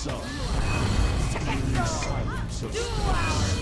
sun. Of In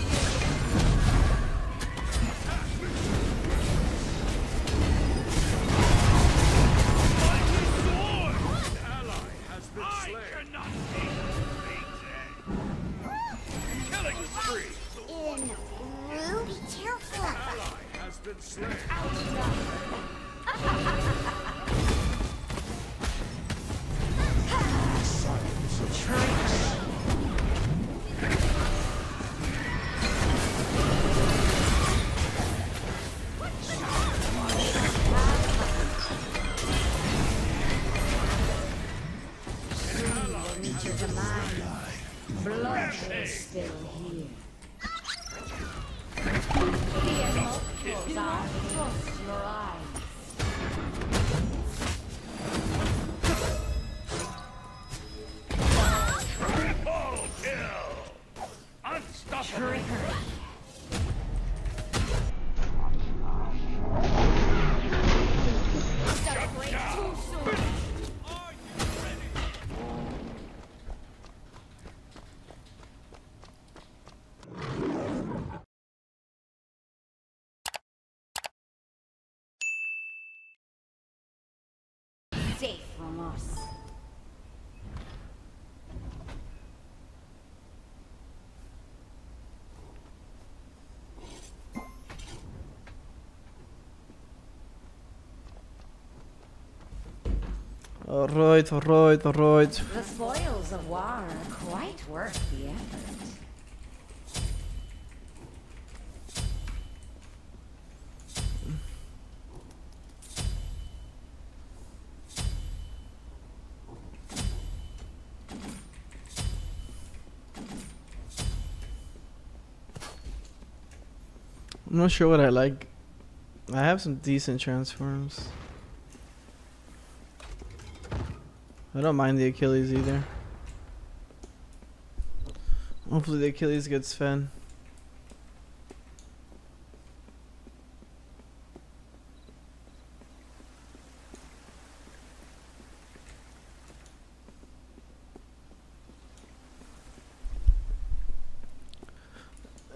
from us. Alright, alright, alright. The spoils of war are quite worth the effort. I'm not sure what I like. I have some decent transforms. I don't mind the Achilles either. Hopefully the Achilles gets fed.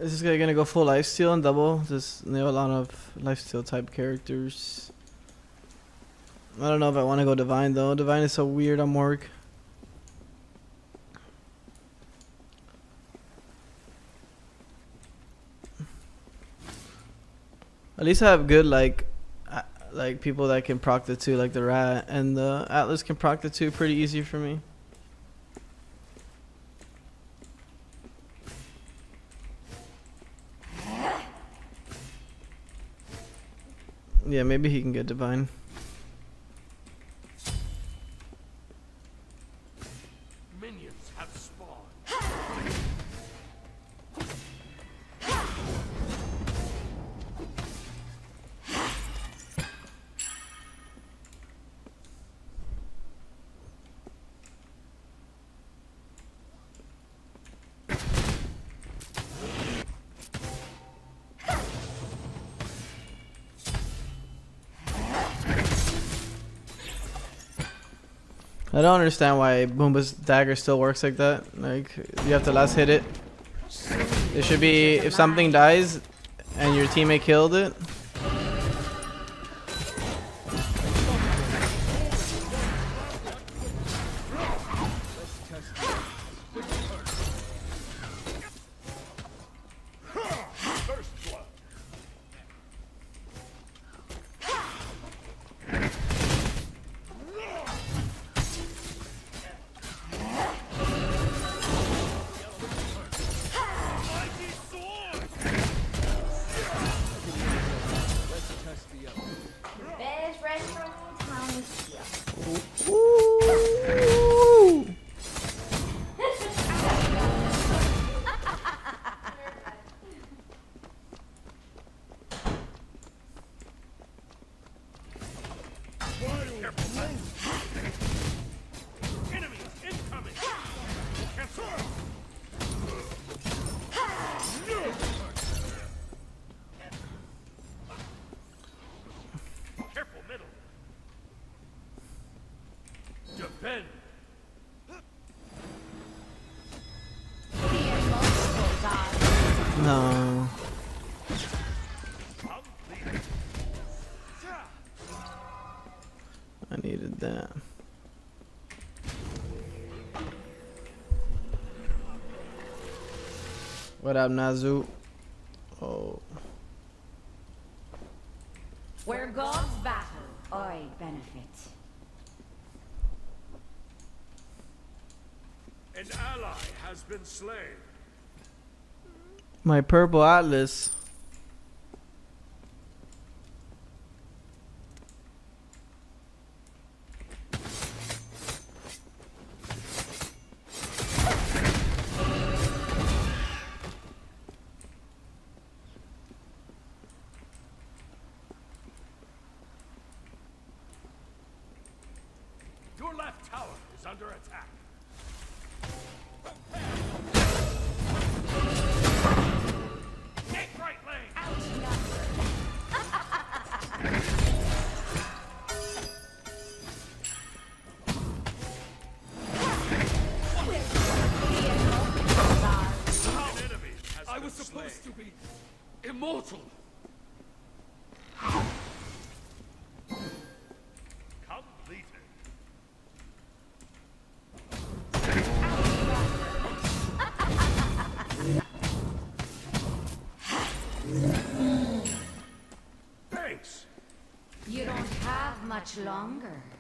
Is this guy gonna go full lifesteal and double? Just nail a lot of lifesteal type characters. I don't know if I want to go divine though. Divine is so weird on Morg. At least I have good like, like people that can proc the two, like the rat and the Atlas can proc the two pretty easy for me. Yeah, maybe he can get divine. Understand why Bumba's dagger still works like that. Like you have to last hit it. It should be if something dies and your teammate killed it. No. I needed that. What up, Nazu? Oh. Where gods battle, I benefit. An ally has been slain. My purple atlas. Much longer.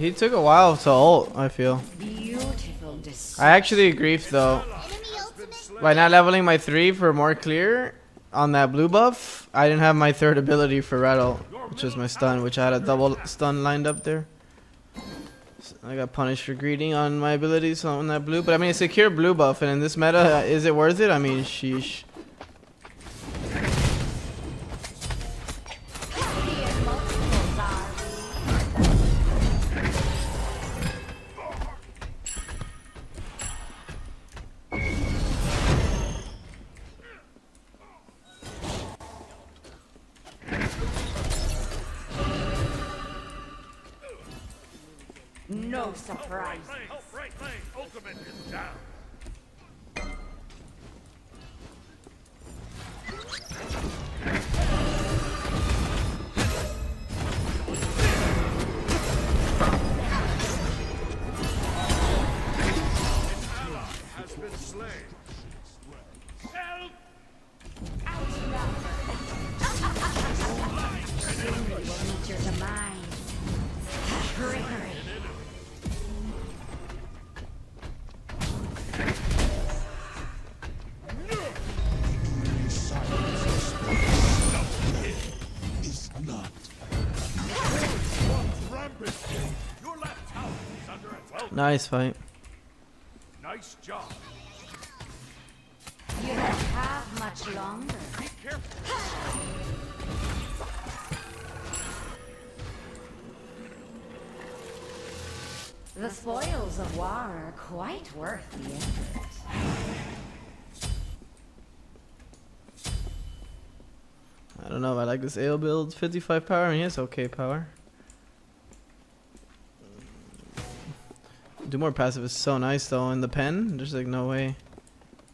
He took a while to ult, I feel. I actually griefed though. By not leveling my 3 for more clear on that blue buff, I didn't have my third ability for Rattle, which was my stun, which I had a double stun lined up there. So I got punished for greeting on my abilities on that blue, but I mean, it's a secure blue buff, and in this meta, is it worth it? I mean, sheesh. Nice fight. nice job. You don't have much longer. Be careful. The spoils of war are quite worth the effort. I don't know if I like this Ale build. 55 power, I mean, it's okay power. Do more passive is so nice though. In the pen, there's like no way.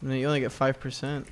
I mean, you only get 5%.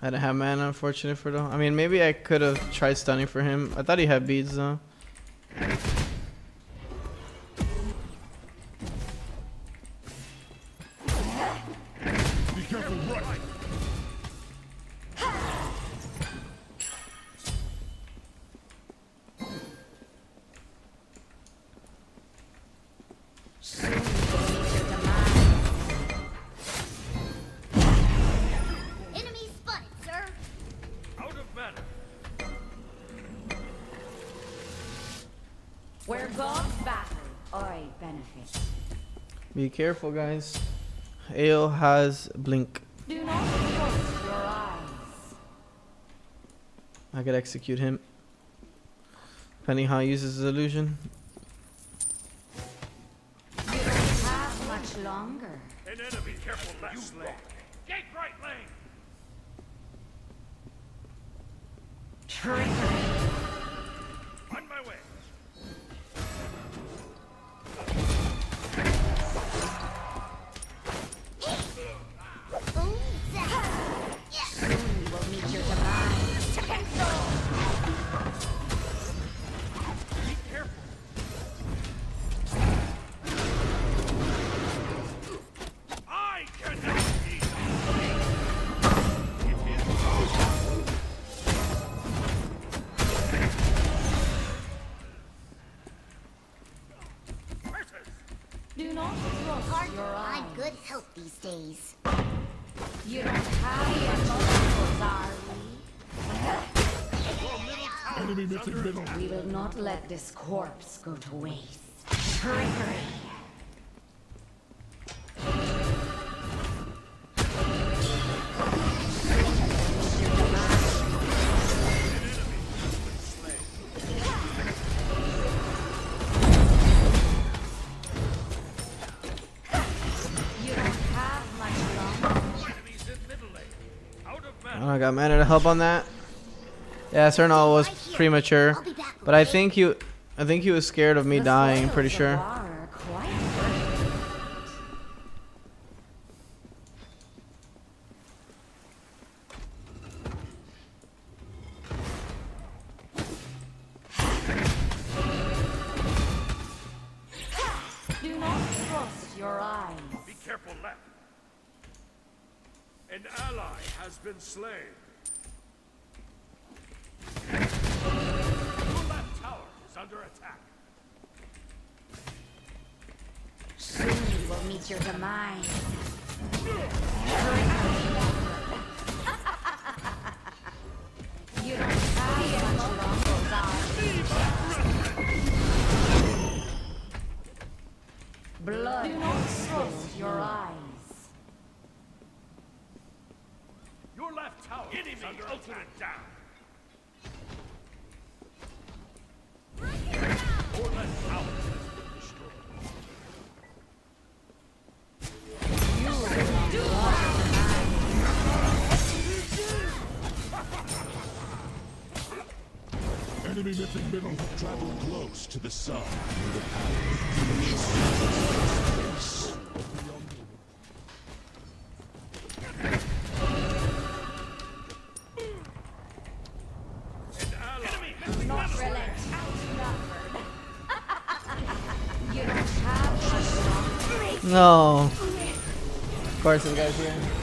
I didn't have mana, unfortunate for though. I mean, maybe I could have tried stunning for him. I thought he had beads though. Careful, guys. Ale has blink. Do not trust your eyes. I could execute him. Depending how he uses his illusion. You don't have much longer. An enemy. Careful, left slave. Gate right lane. Trickery. Not let this corpse go to waste. Trickery. You don't have much longer. Enemies in middle lane. Out of mana. Oh, I got mana to help on that. Yeah, Cernal was premature, I'll be back, but I think he, I think he was scared of me dying. I'm pretty sure. Enemy missing middle. Travel close to the sun. An ally has Not relent. Outnumbered. you don't have much longer. No. Of course, this guy's here.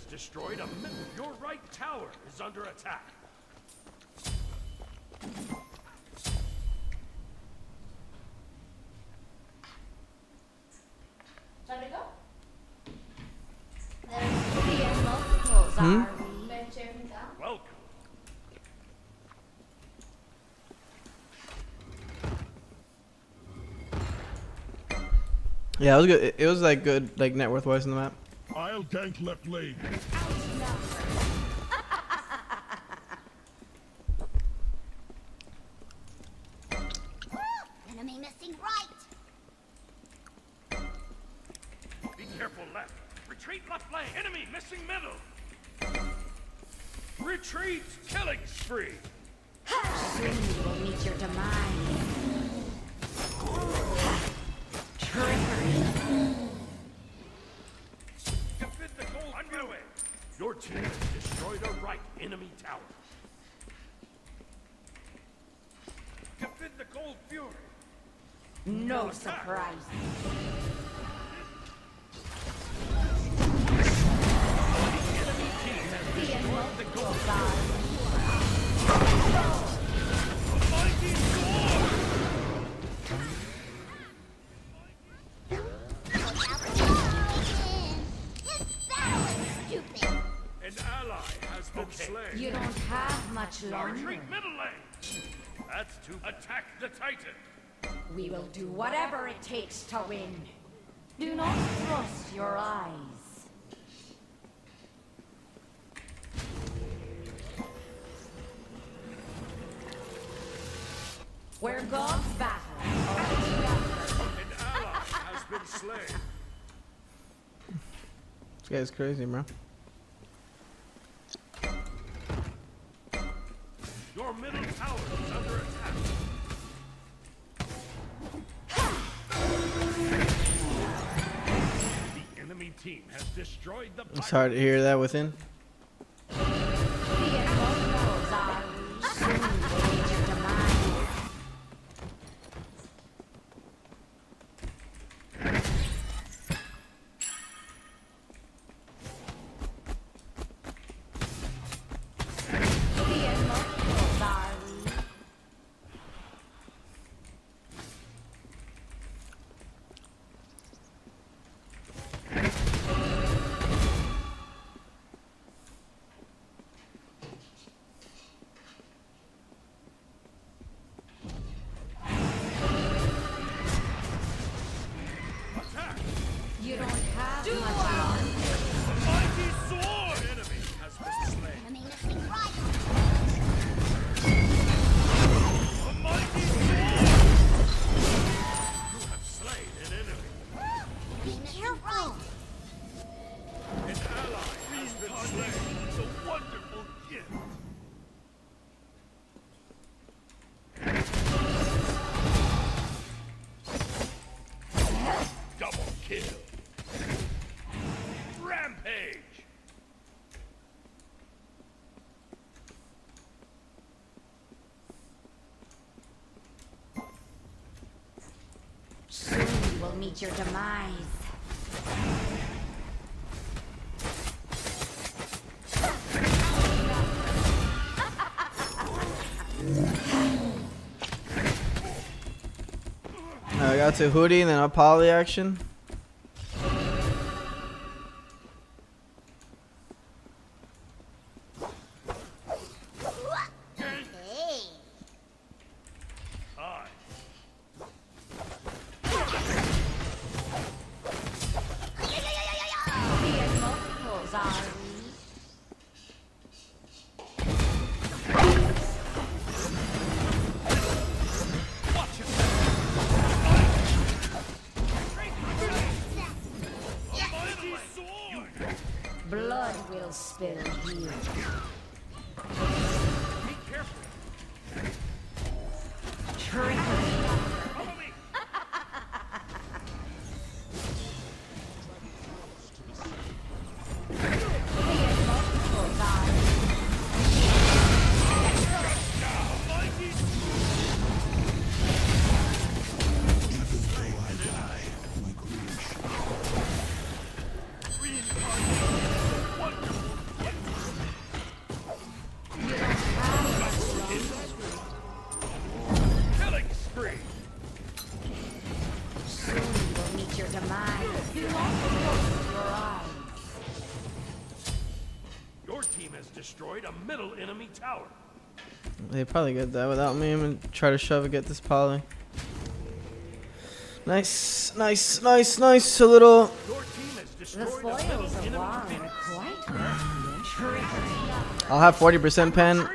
Has destroyed a middle. Your right tower is under attack. Time to go? The multiples Hmm? are we? Better cheer things out. Welcome. Yeah, it was good. It, it was like good, like net worth wise in the map. Mile ganked left lane. Enemy missing right. Be careful left. Retreat left lane. Enemy missing middle. Retreat killing spree. Soon you will meet your demise. Trickery. Your team has destroyed a right enemy tower. Defend the gold fury. No surprise. Mighty sword. This Retreat middle lane. That's to attack the Titan. We will do whatever it takes to win. Do not trust your eyes. Where gods battle, An ally has been slain. This guy's crazy, bro. It's hard to hear that within. Meet your demise. I got to hoodie and then a poly action. Tower. They probably get that without me. I'm gonna try to shove and get this poly. Nice, nice, nice, nice. A little. Your team has The destroyed a spoils middle of enemy war are base. quite worthy. Trickery. I'll have 40% pen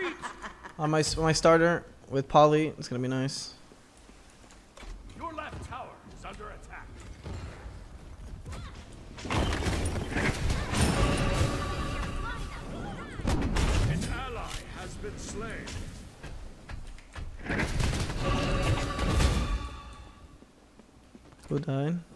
on my my starter with poly. It's gonna be nice. Who died?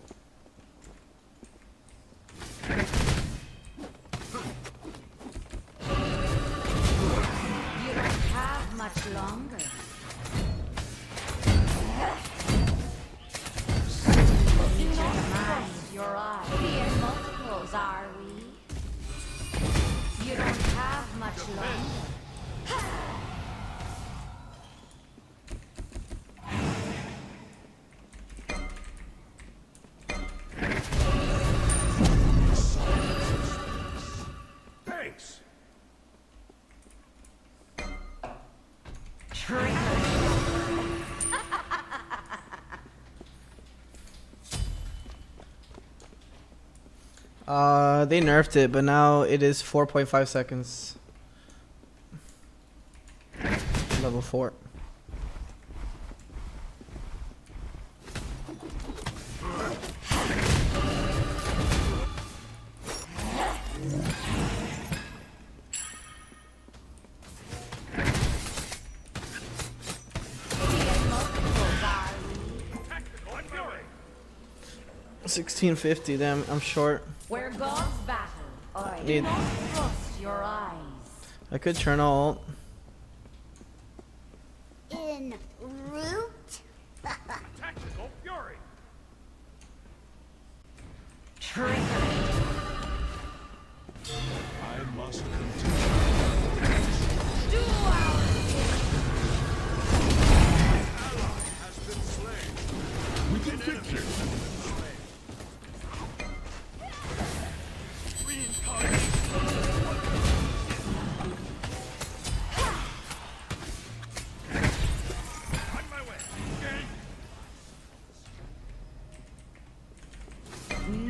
Uh, they nerfed it, but now it is 4.5 seconds. Level 4. 1650, damn, I'm short. Where gods battle, I do Need- trust your eyes. I could turn alt.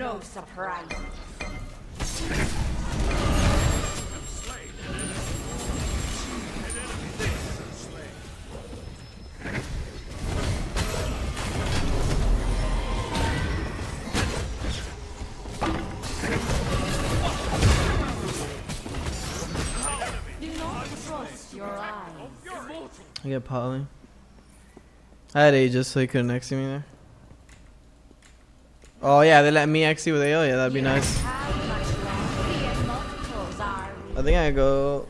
Eyes. Fury. I got poly. I had Aegis, so he couldn't next to me there. Oh yeah, they let me X you with. Yeah, that'd be nice. have much longer. Fear multiples, are we? I think I go.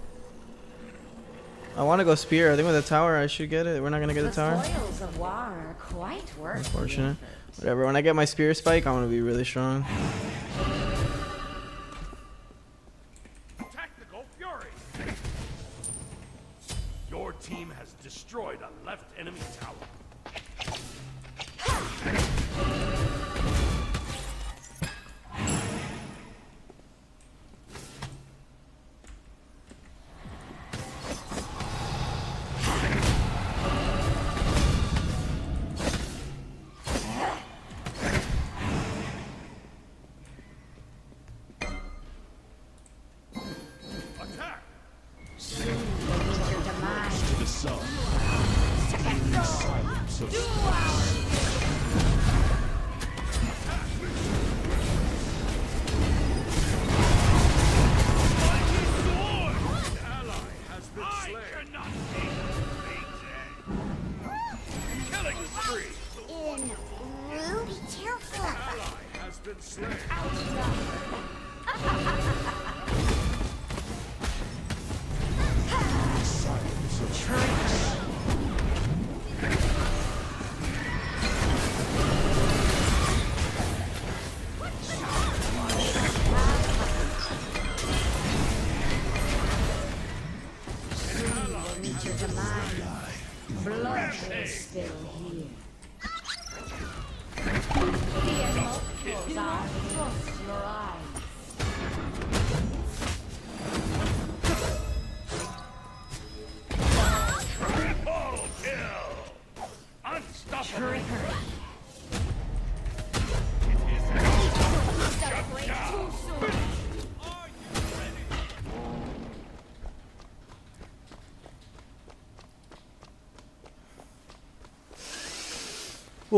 I want to go spear. I think with the tower, I should get it. We're not gonna get the tower. spoils of war are quite worth the Unfortunate. Whatever. When I get my spear spike, I'm gonna be really strong.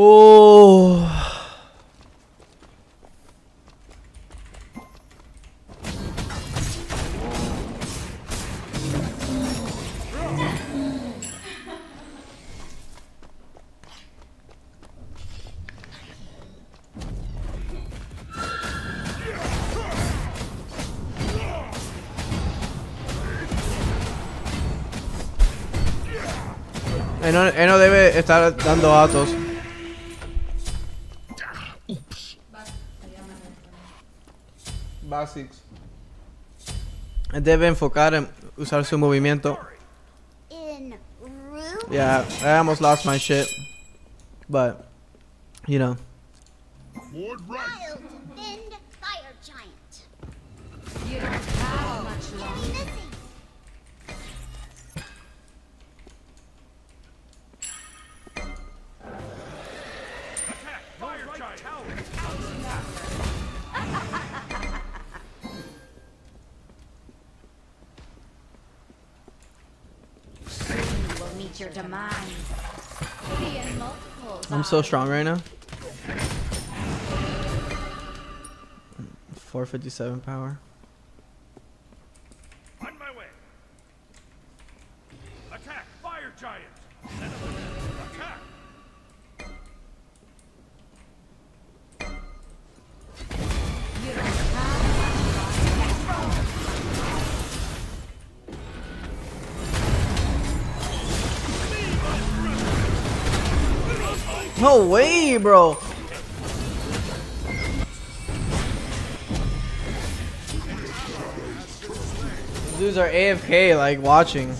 Oh. Eno, debe estar dando datos. Debe enfocar en usar su movimiento. Yeah, I almost lost my shit. But, you know. Your demise. I'm so strong right now. 457 power. Bro. Dudes are AFK, like watching.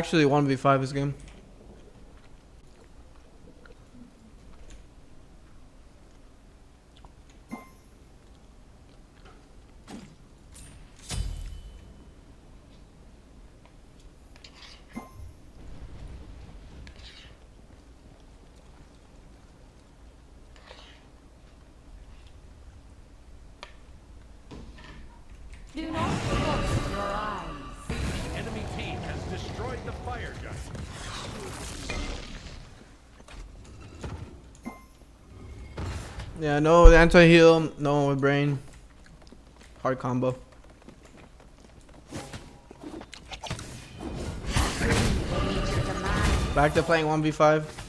Actually, 1v5 this game. Do not close your eyes. Enemy team has destroyed the fire giant. Yeah, no anti heal, no one with brain. Hard combo. Back to playing 1v5.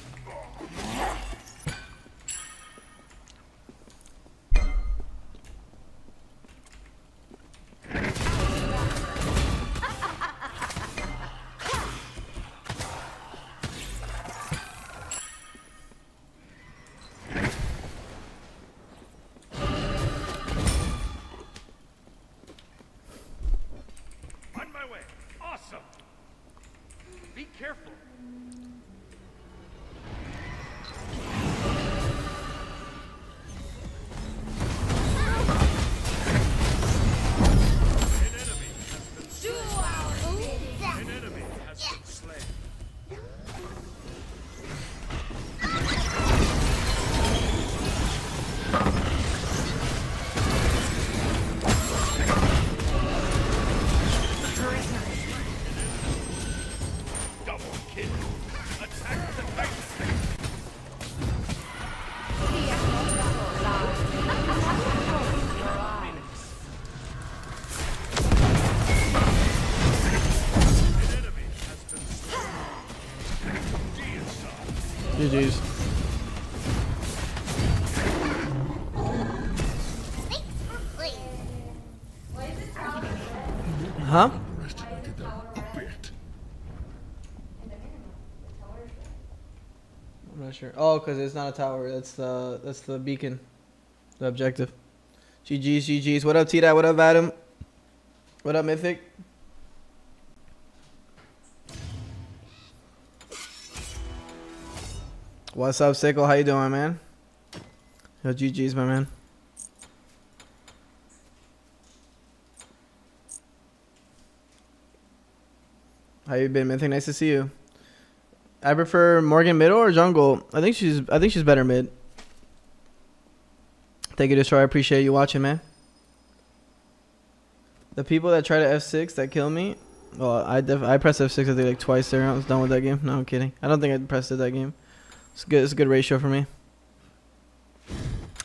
Huh? I'm not sure. Oh, because it's not a tower. That's the that's the beacon, the objective. GG's, GG's. What up, T Dot? What up, Adam? What up, Mythic? What's up, Sickle? How you doing, man? Yo, GG's, my man. How you been, Mythic? Nice to see you. I prefer Morrigan middle or jungle. I think she's I think she's better mid. Thank you, Destroy. I appreciate you watching, man. The people that try to F6 that kill me, well, I def- I pressed F6 I think like twice there. I was done with that game. No, I'm kidding. I don't think I pressed it that game. It's good. It's a good ratio for me.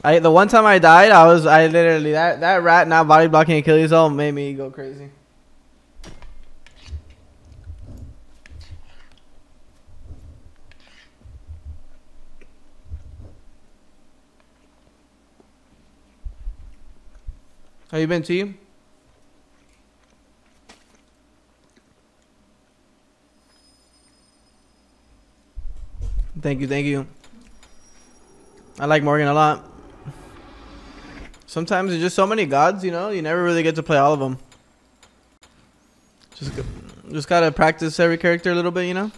I the one time I died, I was I literally that that rat not body blocking Achilles all made me go crazy. How you been, T? Thank you, thank you. I like Morrigan a lot. Sometimes there's just so many gods, you know, you never really get to play all of them. Just, just gotta practice every character a little bit, you know.